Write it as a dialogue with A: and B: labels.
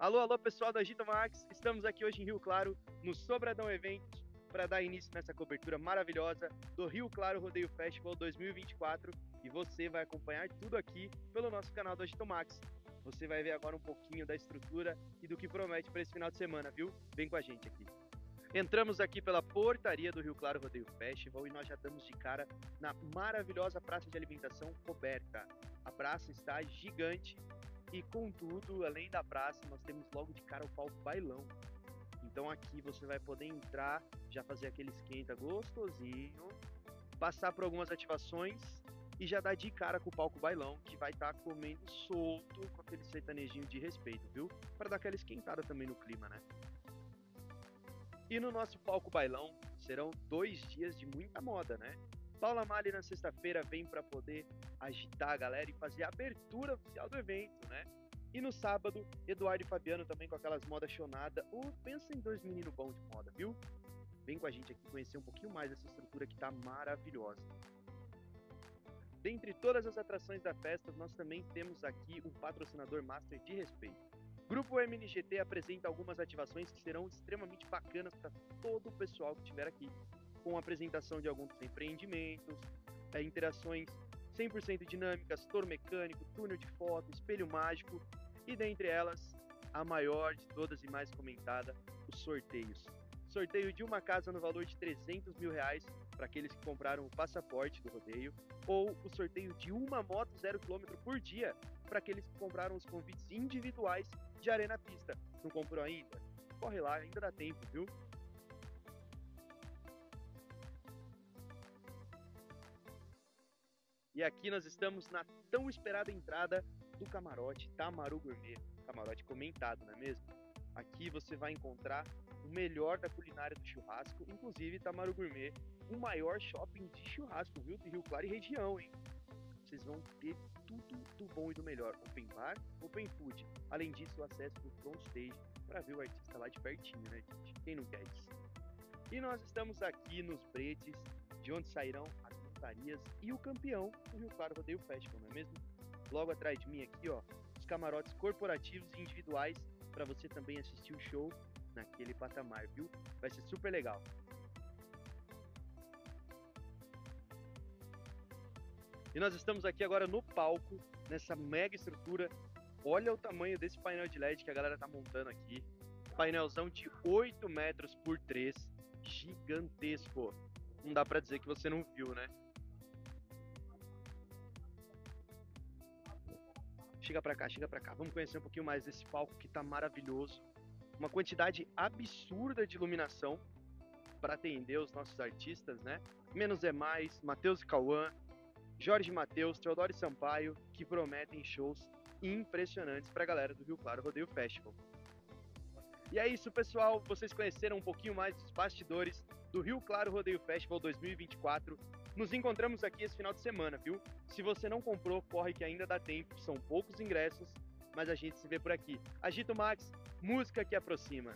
A: Alô, alô, pessoal da Agita Max. Estamos aqui hoje em Rio Claro, no Sobradão Eventos, para dar início nessa cobertura maravilhosa do Rio Claro Rodeio Festival 2024. E você vai acompanhar tudo aqui pelo nosso canal do Agita Max. Você vai ver agora um pouquinho da estrutura e do que promete para esse final de semana, viu? Vem com a gente aqui. Entramos aqui pela portaria do Rio Claro Rodeio Festival e nós já estamos de cara na maravilhosa praça de alimentação coberta. A praça está gigante e contudo, além da praça, nós temos logo de cara o palco bailão. Então aqui você vai poder entrar, já fazer aquele esquenta gostosinho, passar por algumas ativações e já dar de cara com o palco bailão, que vai estar tá comendo solto com aquele sertanejinho de respeito, viu? Para dar aquela esquentada também no clima, né? E no nosso palco bailão serão dois dias de muita moda, né? Paula Mali na sexta-feira vem para poder agitar a galera e fazer a abertura oficial do evento, né? E no sábado, Eduardo e Fabiano também com aquelas modas chonadas. Ou oh, pensa em dois meninos bons de moda, viu? Vem com a gente aqui conhecer um pouquinho mais dessa estrutura que tá maravilhosa. Dentre todas as atrações da festa, nós também temos aqui um patrocinador master de respeito. Grupo MNGT apresenta algumas ativações que serão extremamente bacanas para todo o pessoal que estiver aqui com apresentação de alguns empreendimentos, é, interações 100% dinâmicas, touro mecânico, túnel de foto, espelho mágico e dentre elas, a maior de todas e mais comentada, os sorteios. Sorteio de uma casa no valor de 300 mil reais para aqueles que compraram o passaporte do rodeio, ou o sorteio de uma moto zero quilômetro por dia para aqueles que compraram os convites individuais de Arena Pista. Não comprou ainda? Corre lá, ainda dá tempo, viu? E aqui nós estamos na tão esperada entrada do camarote Tamaru Gourmet, camarote comentado, não é mesmo? Aqui você vai encontrar o melhor da culinária do churrasco, inclusive Tamaru Gourmet, o maior shopping de churrasco, viu, de Rio Claro e região, hein? Vocês vão ter tudo do bom e do melhor, open bar, open food. Além disso, o acesso pro front stage para ver o artista lá de pertinho, né, gente? Quem não quer isso? E nós estamos aqui nos bretes, de onde sairão as e o campeão do Rio Claro Rodeio Festival, não é mesmo? Logo atrás de mim aqui, ó, os camarotes corporativos e individuais para você também assistir o show naquele patamar, viu? Vai ser super legal. E nós estamos aqui agora no palco, nessa mega estrutura. Olha o tamanho desse painel de LED que a galera tá montando aqui. Painelzão de 8 metros por 3, gigantesco. Não dá para dizer que você não viu, né? Chega pra cá, chega pra cá. Vamos conhecer um pouquinho mais desse palco que tá maravilhoso. Uma quantidade absurda de iluminação para atender os nossos artistas, né? Menos é mais, Matheus e Cauã, Jorge Matheus, Teodoro Sampaio, que prometem shows impressionantes para a galera do Rio Claro Rodeio Festival. E é isso, pessoal. Vocês conheceram um pouquinho mais dos bastidores do Rio Claro Rodeio Festival 2024 nos encontramos aqui esse final de semana, viu? Se você não comprou, corre que ainda dá tempo, são poucos ingressos, mas a gente se vê por aqui. Agito Max, música que aproxima.